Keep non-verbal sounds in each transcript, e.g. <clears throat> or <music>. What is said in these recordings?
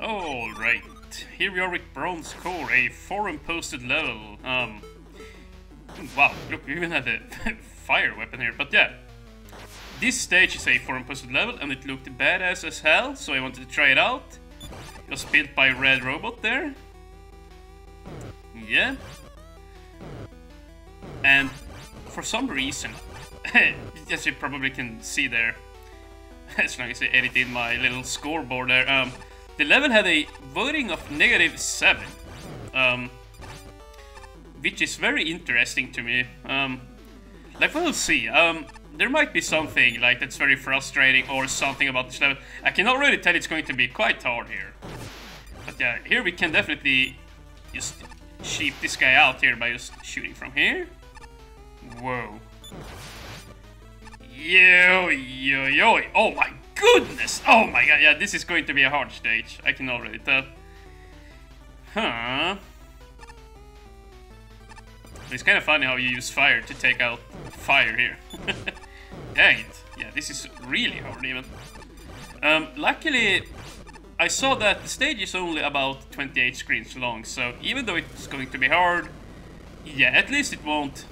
Alright, here we are with Bronze Core, a forum posted level. Um, wow, look, we even have a <laughs> fire weapon here, but yeah. This stage is a forum posted level and it looked badass as hell, so I wanted to try it out. It was built by Rad Robot there. Yeah. And for some reason, <laughs> as you probably can see there, <laughs> as long as I edited my little scoreboard there, um, the level had a voting of negative 7. Um, which is very interesting to me. Um, like, we'll see. Um, there might be something like that's very frustrating or something about this level. I can already tell it's going to be quite hard here. But yeah, here we can definitely just sheep this guy out here by just shooting from here. Whoa. Yo, yo, yo. Oh my goodness! Oh my god, yeah, this is going to be a hard stage. I can already tell. Huh. It's kind of funny how you use fire to take out fire here. <laughs> Dang it. Yeah, this is really hard even. Um, luckily, I saw that the stage is only about 28 screens long, so even though it's going to be hard, yeah, at least it won't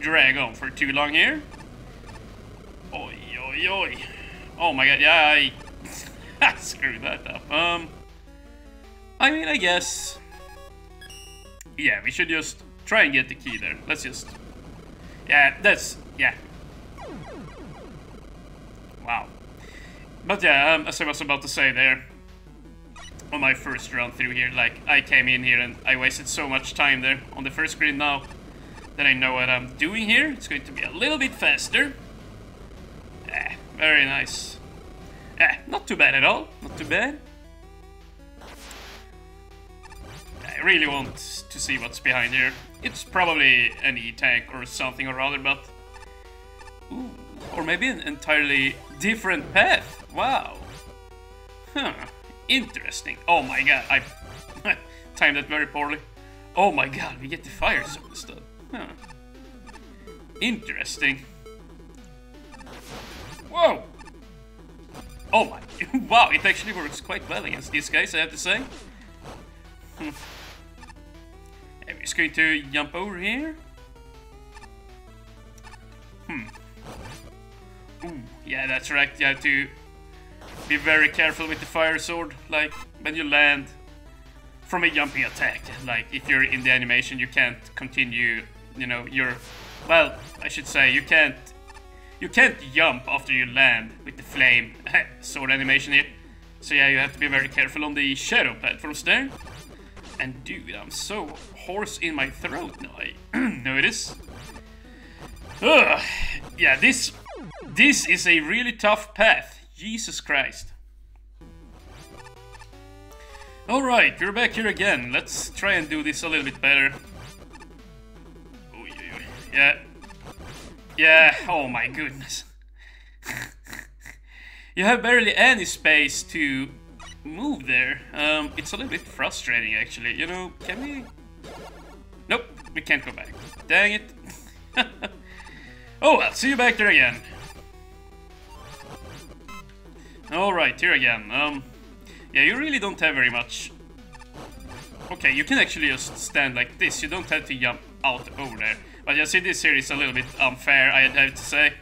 drag on for too long here. Oi, oi, oi. Oh my god, yeah, <laughs> I screwed that up. Um, I mean, I guess, yeah, we should just try and get the key there. Let's just, yeah, that's, yeah. Wow. But yeah, um, as I was about to say there, on my first run through here, like, I came in here and I wasted so much time there on the first screen now that I know what I'm doing here. It's going to be a little bit faster. Very nice. Eh, not too bad at all. Not too bad. I really want to see what's behind here. It's probably an E-tank or something or other, but... Ooh, or maybe an entirely different path. Wow. Huh. Interesting. Oh my god, I <laughs> timed that very poorly. Oh my god, we get the fire zone instead. Huh. Interesting. Oh my, <laughs> wow, it actually works quite well against these guys, I have to say. Hmm. I'm just going to jump over here. Hmm. Ooh, yeah, that's right, you have to be very careful with the fire sword, like, when you land from a jumping attack. Like, if you're in the animation, you can't continue, you know, your... Well, I should say, you can't you can't jump after you land with the flame <laughs> sword animation here. So yeah, you have to be very careful on the shadow platforms there. And dude, I'm so hoarse in my throat now. I <clears throat> notice. Ugh. Yeah, this this is a really tough path. Jesus Christ. Alright, we're back here again. Let's try and do this a little bit better. Yeah, yeah, oh my goodness. <laughs> you have barely any space to move there. Um, it's a little bit frustrating actually. You know, can we... Nope, we can't go back. Dang it. <laughs> oh well, see you back there again. Alright, here again. Um, yeah, you really don't have very much. Okay, you can actually just stand like this. You don't have to jump out over there. But you see, this here is a little bit unfair, I have to say.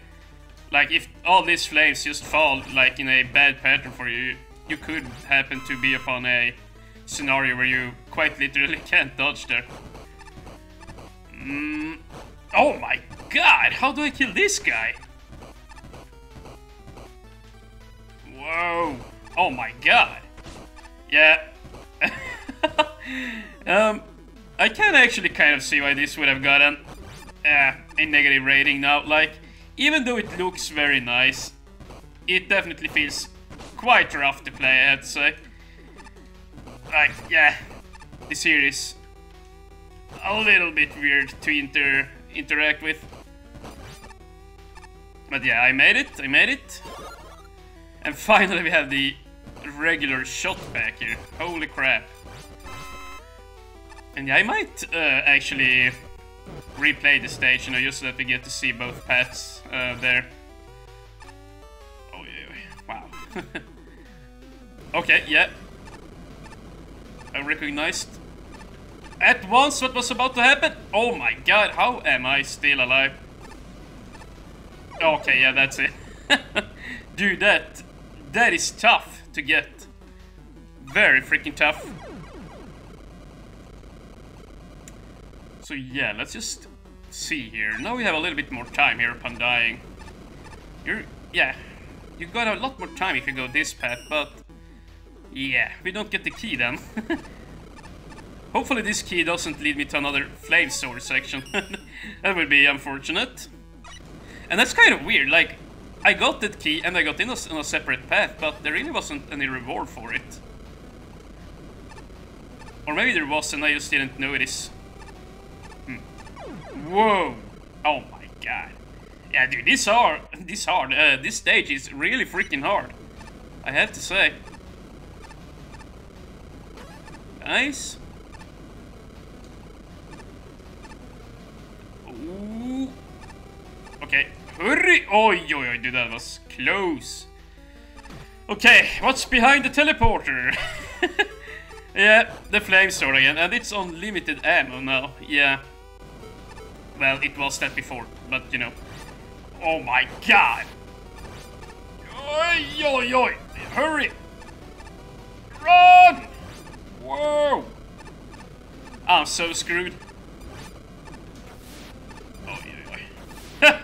Like, if all these flames just fall, like, in a bad pattern for you, you could happen to be upon a scenario where you quite literally <laughs> can't dodge there. Mm. Oh my god, how do I kill this guy? Whoa. Oh my god. Yeah. <laughs> um, I can actually kind of see why this would have gotten uh, a negative rating now. Like, even though it looks very nice, it definitely feels quite rough to play, I have to say. Like, yeah, the series a little bit weird to inter interact with. But yeah, I made it, I made it. And finally we have the regular shot back here. Holy crap. And yeah, I might uh, actually replay the stage, you know, just so that we get to see both paths uh, there. Oh, yeah, wow. <laughs> okay, yeah. I recognized at once what was about to happen. Oh my god, how am I still alive? Okay, yeah, that's it. <laughs> Dude, that that is tough to get. Very freaking tough. So yeah, let's just see here. Now we have a little bit more time here upon dying. You're, yeah, you got a lot more time if you go this path, but yeah, we don't get the key then. <laughs> Hopefully this key doesn't lead me to another flame sword section. <laughs> that would be unfortunate. And that's kind of weird, like, I got that key and I got in a, on a separate path, but there really wasn't any reward for it. Or maybe there was and I just didn't notice. Whoa! Oh my god. Yeah, dude, this hard, this hard, uh, this stage is really freaking hard. I have to say. Nice. Ooh. Okay, hurry! Oi, oi, oi, dude, that was close. Okay, what's behind the teleporter? <laughs> yeah, the flame sword again, and it's on limited ammo now, yeah. Well, it was that before, but you know. Oh my god! Oi, oi, oi! Hurry! Run! Whoa! I'm so screwed. Oh. <laughs>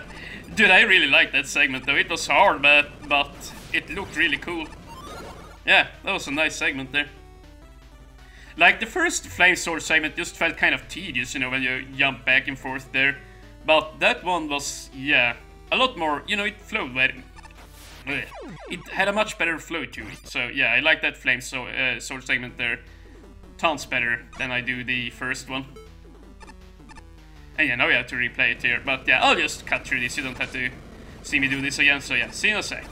Dude, I really liked that segment though. It was hard, but, but it looked really cool. Yeah, that was a nice segment there. Like, the first Flame Sword segment just felt kind of tedious, you know, when you jump back and forth there. But that one was, yeah, a lot more, you know, it flowed very... It had a much better flow to it. So, yeah, I like that Flame so uh, Sword segment there. Tons better than I do the first one. And yeah, now we have to replay it here. But yeah, I'll just cut through this. You don't have to see me do this again. So yeah, see you in a sec.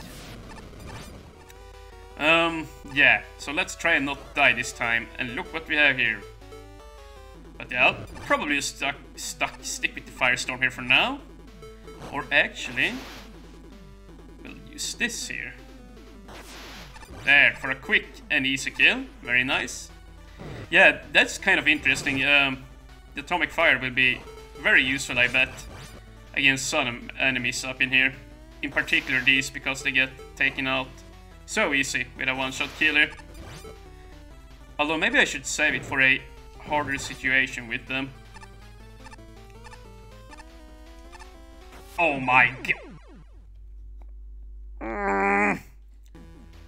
Um, yeah, so let's try and not die this time. And look what we have here. But yeah, I'll probably stuck, stuck, stick with the Firestorm here for now. Or actually, we'll use this here. There, for a quick and easy kill. Very nice. Yeah, that's kind of interesting. Um, the Atomic Fire will be very useful, I bet, against some enemies up in here. In particular these, because they get taken out so easy with a one-shot killer. Although maybe I should save it for a harder situation with them. Oh my god.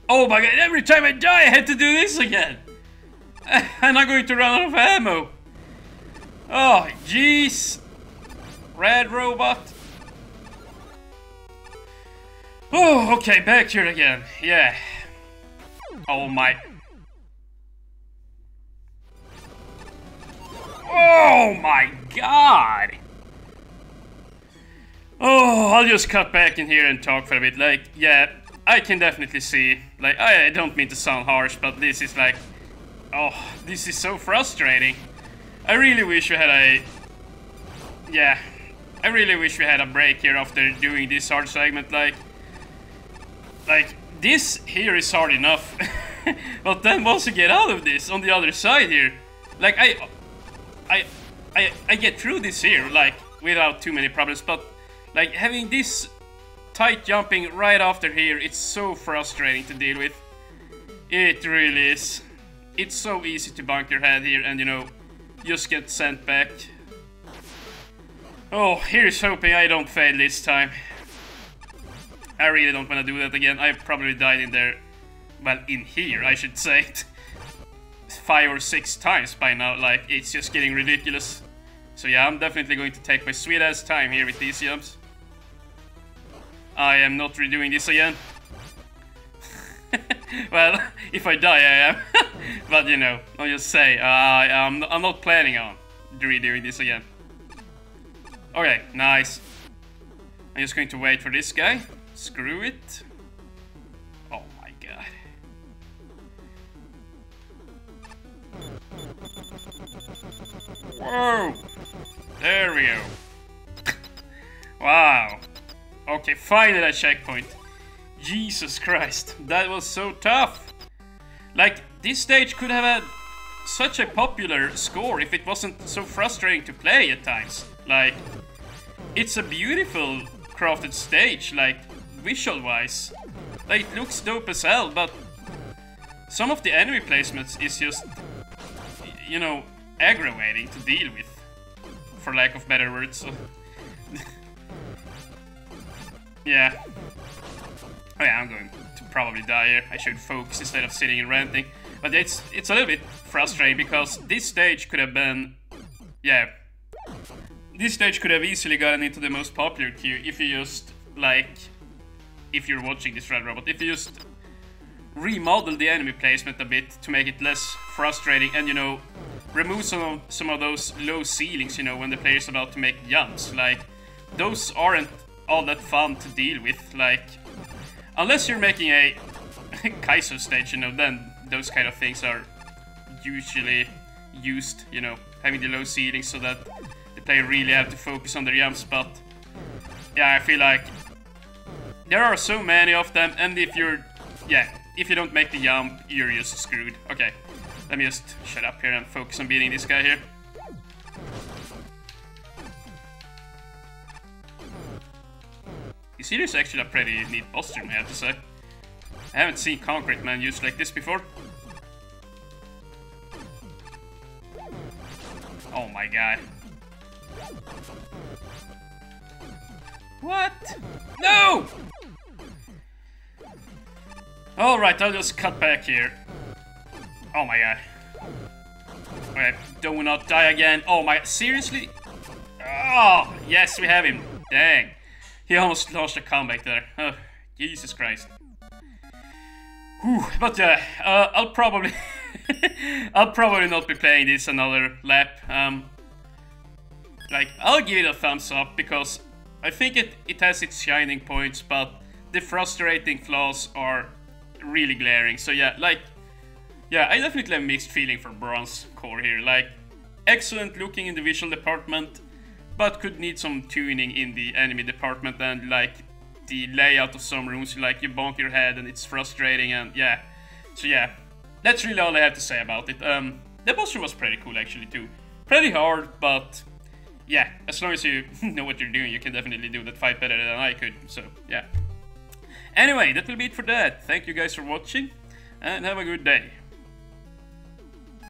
Oh my god, every time I die I had to do this again! <laughs> and I'm not going to run out of ammo! Oh, jeez! Rad Robot! Oh, okay, back here again. Yeah. Oh my... Oh my god! Oh, I'll just cut back in here and talk for a bit. Like, yeah, I can definitely see. Like, I don't mean to sound harsh, but this is like... Oh, this is so frustrating. I really wish we had a... Yeah, I really wish we had a break here after doing this hard segment, like... Like, this here is hard enough. <laughs> but then once you get out of this, on the other side here, like, I... I... I, I get through this here, like, without too many problems, but, like, having this tight jumping right after here, it's so frustrating to deal with. It really is. It's so easy to bunk your head here and, you know, just get sent back. Oh, here's hoping I don't fail this time. I really don't want to do that again. I probably died in there, well, in here, I should say. <laughs> Five or six times by now, like, it's just getting ridiculous. So yeah, I'm definitely going to take my sweet ass time here with these jumps. I am not redoing this again. <laughs> well, if I die, I am. <laughs> but you know, I'll just say, uh, I'm, I'm not planning on redoing this again. Okay, nice. I'm just going to wait for this guy. Screw it. Oh my god. Whoa! There we go. wow. Okay, finally a checkpoint. Jesus Christ, that was so tough. Like, this stage could have had such a popular score if it wasn't so frustrating to play at times. Like, it's a beautiful crafted stage, like, visual-wise. Like, it looks dope as hell, but some of the enemy placements is just, you know, aggravating to deal with, for lack of better words. So. <laughs> yeah. Oh yeah, I'm going to probably die here. I should focus instead of sitting and ranting. But it's it's a little bit frustrating because this stage could have been, yeah, this stage could have easily gotten into the most popular queue if you just like, if you're watching this Rad Robot, if you just remodel the enemy placement a bit to make it less frustrating and you know remove some of some of those low ceilings you know when the player's about to make jumps like those aren't all that fun to deal with like unless you're making a <laughs> Kaizo stage you know then those kind of things are usually used, you know, having the low ceilings so that the player really have to focus on their jumps, but yeah, I feel like there are so many of them, and if you're, yeah, if you don't make the jump, you're just screwed. Okay, let me just shut up here and focus on beating this guy here. You see, there's actually a pretty neat boss room, I have to say. I haven't seen Concrete Man used like this before. Oh my god. What? No! Alright, I'll just cut back here. Oh my god. Okay, do not we not die again. Oh my, seriously? Oh, yes, we have him. Dang. He almost lost a comeback there. Oh, Jesus Christ. Whew, but yeah, uh, I'll probably... <laughs> I'll probably not be playing this another lap. Um, like, I'll give it a thumbs up because I think it, it has its shining points, but the frustrating flaws are really glaring. So yeah, like, yeah, I definitely have mixed feeling for Bronze Core here. Like, excellent looking in the visual department, but could need some tuning in the enemy department and like the layout of some rooms, like you bonk your head and it's frustrating and yeah. So yeah, that's really all I have to say about it. Um, the boss room was pretty cool actually too. Pretty hard, but yeah, as long as you <laughs> know what you're doing, you can definitely do that fight better than I could, so yeah. Anyway, that will be it for that. Thank you guys for watching, and have a good day.